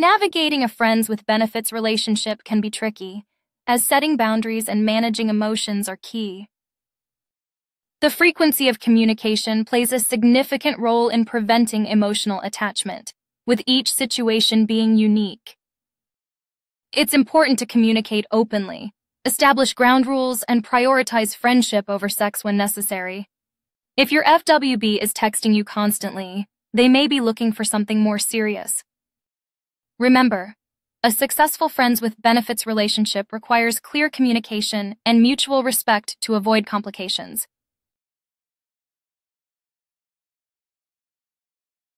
Navigating a friends with benefits relationship can be tricky, as setting boundaries and managing emotions are key. The frequency of communication plays a significant role in preventing emotional attachment, with each situation being unique. It's important to communicate openly, establish ground rules, and prioritize friendship over sex when necessary. If your FWB is texting you constantly, they may be looking for something more serious. Remember, a successful friends with benefits relationship requires clear communication and mutual respect to avoid complications.